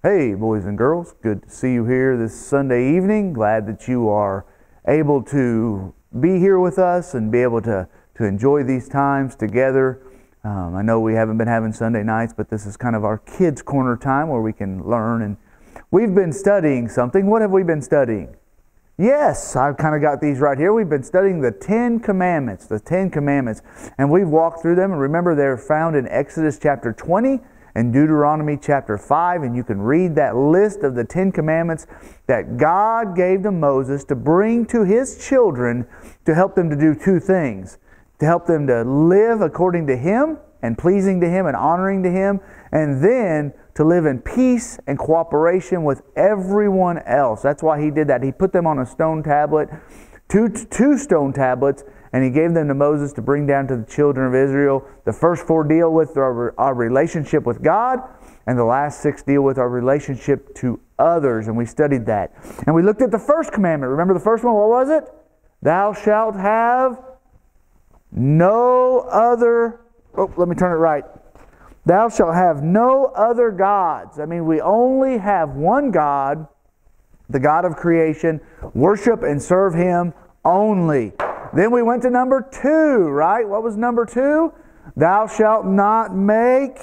Hey, boys and girls, good to see you here this Sunday evening. Glad that you are able to be here with us and be able to, to enjoy these times together. Um, I know we haven't been having Sunday nights, but this is kind of our kids' corner time where we can learn. And we've been studying something. What have we been studying? Yes, I've kind of got these right here. We've been studying the Ten Commandments, the Ten Commandments, and we've walked through them. And remember, they're found in Exodus chapter 20 and Deuteronomy chapter 5, and you can read that list of the Ten Commandments that God gave to Moses to bring to his children to help them to do two things to help them to live according to Him and pleasing to Him and honoring to Him, and then to live in peace and cooperation with everyone else. That's why He did that. He put them on a stone tablet, two, two stone tablets, and he gave them to Moses to bring down to the children of Israel. The first four deal with our, our relationship with God, and the last six deal with our relationship to others, and we studied that. And we looked at the first commandment. Remember the first one? What was it? Thou shalt have no other. Oh, let me turn it right. Thou shalt have no other gods. I mean, we only have one God, the God of creation. Worship and serve Him only. Then we went to number two, right? What was number two? Thou shalt not make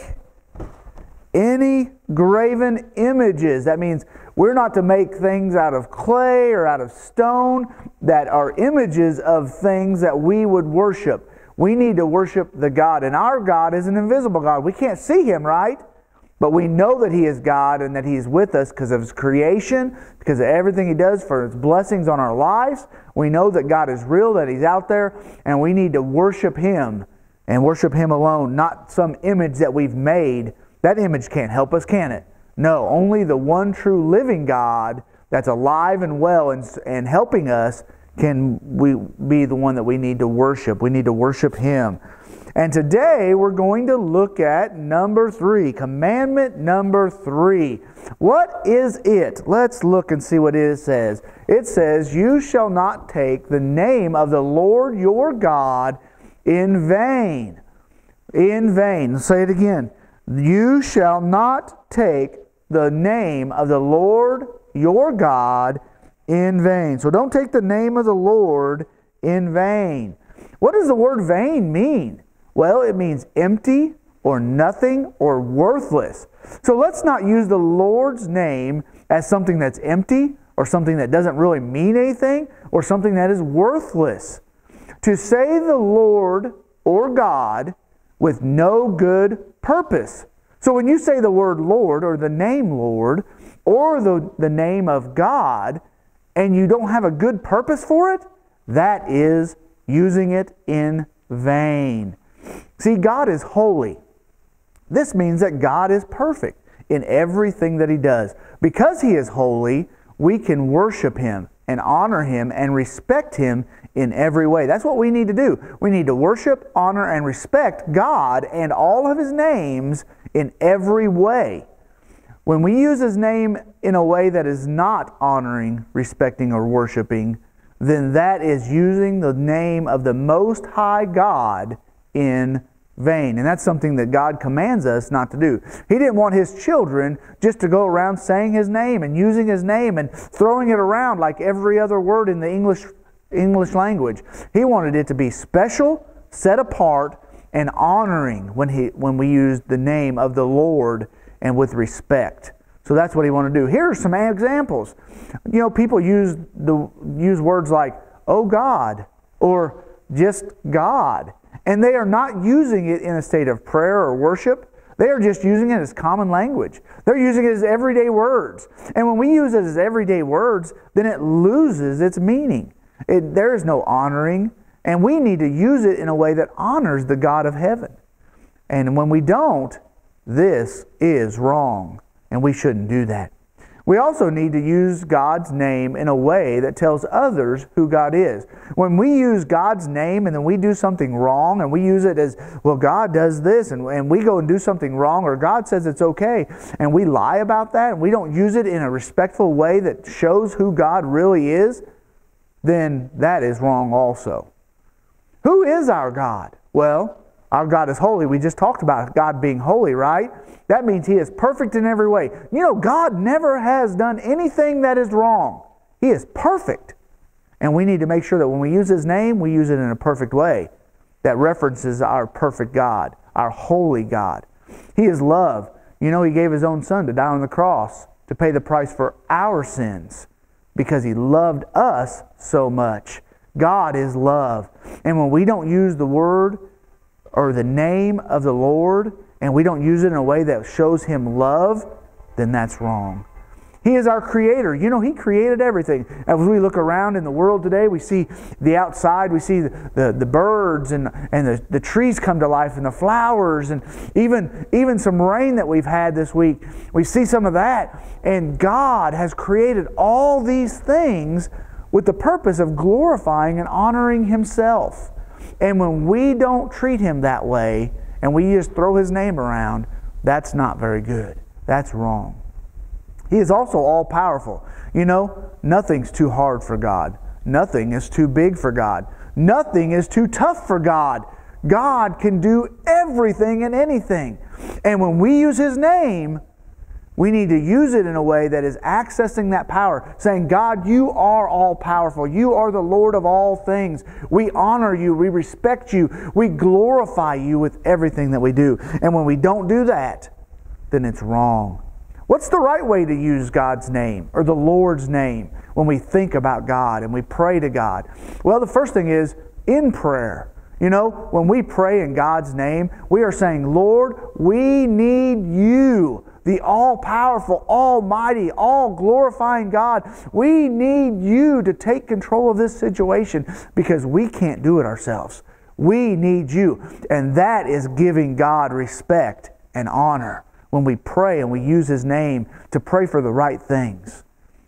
any graven images. That means we're not to make things out of clay or out of stone that are images of things that we would worship. We need to worship the God. And our God is an invisible God. We can't see Him, right? But we know that He is God and that He is with us because of His creation, because of everything He does for His blessings on our lives. We know that God is real, that He's out there, and we need to worship Him and worship Him alone, not some image that we've made. That image can't help us, can it? No, only the one true living God that's alive and well and, and helping us can we be the one that we need to worship. We need to worship Him. And today we're going to look at number three, commandment number three. What is it? Let's look and see what it says. It says, You shall not take the name of the Lord your God in vain. In vain. Say it again. You shall not take the name of the Lord your God in vain. So don't take the name of the Lord in vain. What does the word vain mean? Well, it means empty or nothing or worthless. So let's not use the Lord's name as something that's empty or something that doesn't really mean anything or something that is worthless. To say the Lord or God with no good purpose. So when you say the word Lord or the name Lord or the, the name of God and you don't have a good purpose for it, that is using it in vain. See, God is holy. This means that God is perfect in everything that He does. Because He is holy, we can worship Him and honor Him and respect Him in every way. That's what we need to do. We need to worship, honor, and respect God and all of His names in every way. When we use His name in a way that is not honoring, respecting, or worshiping, then that is using the name of the Most High God in vain. And that's something that God commands us not to do. He didn't want His children just to go around saying His name and using His name and throwing it around like every other word in the English, English language. He wanted it to be special, set apart, and honoring when, he, when we use the name of the Lord and with respect. So that's what he wanted to do. Here are some examples. You know, people use the use words like "oh God" or just God, and they are not using it in a state of prayer or worship. They are just using it as common language. They're using it as everyday words. And when we use it as everyday words, then it loses its meaning. It, there is no honoring, and we need to use it in a way that honors the God of heaven. And when we don't, this is wrong, and we shouldn't do that. We also need to use God's name in a way that tells others who God is. When we use God's name and then we do something wrong and we use it as, well, God does this, and, and we go and do something wrong, or God says it's okay, and we lie about that, and we don't use it in a respectful way that shows who God really is, then that is wrong also. Who is our God? Well, Our God is holy. We just talked about God being holy, right? That means He is perfect in every way. You know, God never has done anything that is wrong. He is perfect. And we need to make sure that when we use His name, we use it in a perfect way that references our perfect God, our holy God. He is love. You know, He gave His own Son to die on the cross to pay the price for our sins because He loved us so much. God is love. And when we don't use the word or the name of the Lord and we don't use it in a way that shows Him love, then that's wrong. He is our creator. You know, He created everything. As we look around in the world today, we see the outside, we see the, the, the, birds and, and the, the trees come to life and the flowers and even, even some rain that we've had this week. We see some of that. And God has created all these things with the purpose of glorifying and honoring Himself. And when we don't treat Him that way and we just throw His name around, that's not very good. That's wrong. He is also all powerful. You know, nothing's too hard for God. Nothing is too big for God. Nothing is too tough for God. God can do everything and anything. And when we use His name, we need to use it in a way that is accessing that power, saying, God, you are all powerful. You are the Lord of all things. We honor you. We respect you. We glorify you with everything that we do. And when we don't do that, then it's wrong. What's the right way to use God's name or the Lord's name when we think about God and we pray to God? Well, the first thing is in prayer. You know, when we pray in God's name, we are saying, Lord, we need you, the all powerful, almighty, all glorifying God. We need you to take control of this situation because we can't do it ourselves. We need you. And that is giving God respect and honor when we pray and we use His name to pray for the right things.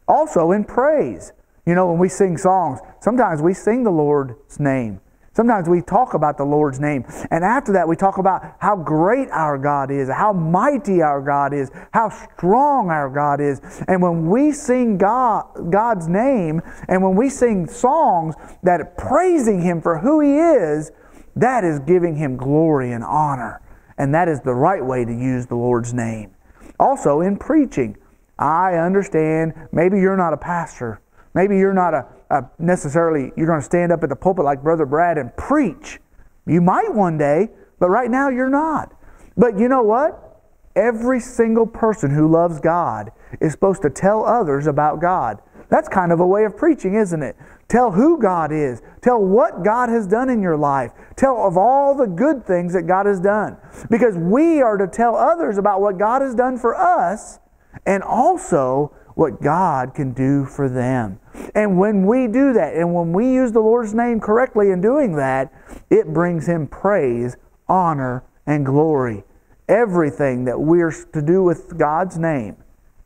Also in praise. You know, when we sing songs, sometimes we sing the Lord's name. Sometimes we talk about the Lord's name. And after that, we talk about how great our God is, how mighty our God is, how strong our God is. And when we sing God, God's name, and when we sing songs that are praising Him for who He is, that is giving Him glory and honor and that is the right way to use the Lord's name. Also, in preaching, I understand maybe you're not a pastor. Maybe you're not a, a necessarily, you're going to stand up at the pulpit like Brother Brad and preach. You might one day, but right now you're not. But you know what? Every single person who loves God is supposed to tell others about God. That's kind of a way of preaching, isn't it? Tell who God is. Tell what God has done in your life. Tell of all the good things that God has done. Because we are to tell others about what God has done for us and also what God can do for them. And when we do that, and when we use the Lord's name correctly in doing that, it brings Him praise, honor, and glory. Everything that we're to do with God's name,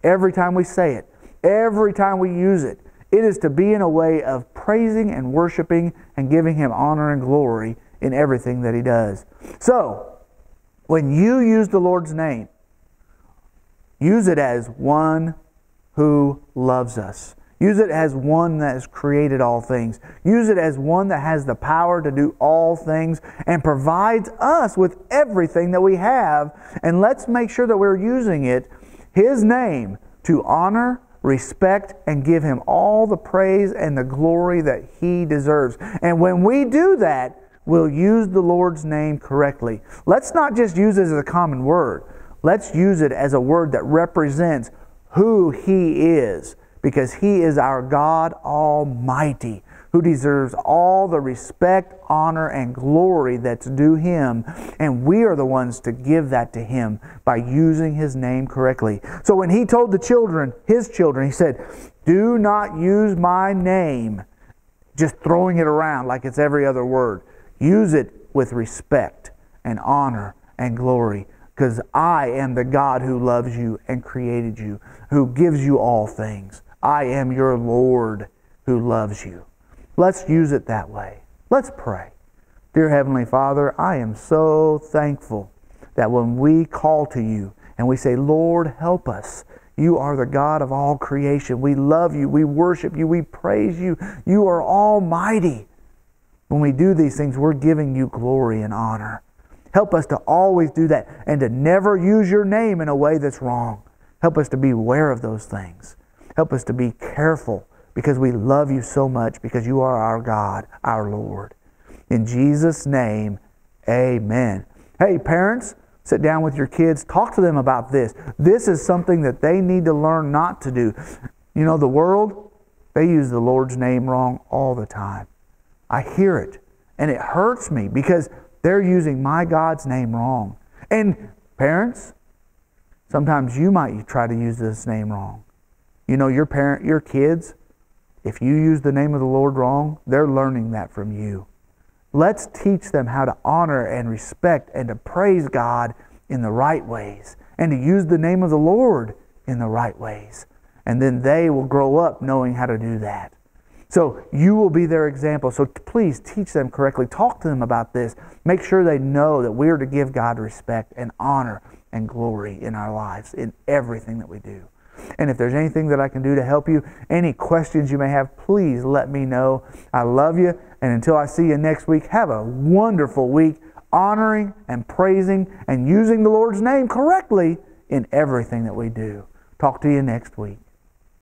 every time we say it, every time we use it, it is to be in a way of praising and worshiping and giving Him honor and glory in everything that He does. So, when you use the Lord's name, use it as one who loves us. Use it as one that has created all things. Use it as one that has the power to do all things and provides us with everything that we have. And let's make sure that we're using it, His name, to honor respect, and give him all the praise and the glory that he deserves. And when we do that, we'll use the Lord's name correctly. Let's not just use it as a common word. Let's use it as a word that represents who he is because he is our God Almighty who deserves all the respect, honor, and glory that's due him. And we are the ones to give that to him by using his name correctly. So when he told the children, his children, he said, Do not use my name, just throwing it around like it's every other word. Use it with respect and honor and glory because I am the God who loves you and created you, who gives you all things. I am your Lord who loves you. Let's use it that way. Let's pray. Dear Heavenly Father, I am so thankful that when we call to you and we say, Lord, help us, you are the God of all creation. We love you. We worship you. We praise you. You are almighty. When we do these things, we're giving you glory and honor. Help us to always do that and to never use your name in a way that's wrong. Help us to be aware of those things. Help us to be careful because we love you so much because you are our God, our Lord. In Jesus' name, amen. Hey, parents, sit down with your kids, talk to them about this. This is something that they need to learn not to do. You know, the world, they use the Lord's name wrong all the time. I hear it, and it hurts me because they're using my God's name wrong. And parents, sometimes you might try to use this name wrong. You know, your parent, your kids, if you use the name of the Lord wrong, they're learning that from you. Let's teach them how to honor and respect and to praise God in the right ways and to use the name of the Lord in the right ways. And then they will grow up knowing how to do that. So you will be their example. So please teach them correctly. Talk to them about this. Make sure they know that we are to give God respect and honor and glory in our lives, in everything that we do. And if there's anything that I can do to help you, any questions you may have, please let me know. I love you. And until I see you next week, have a wonderful week honoring and praising and using the Lord's name correctly in everything that we do. Talk to you next week.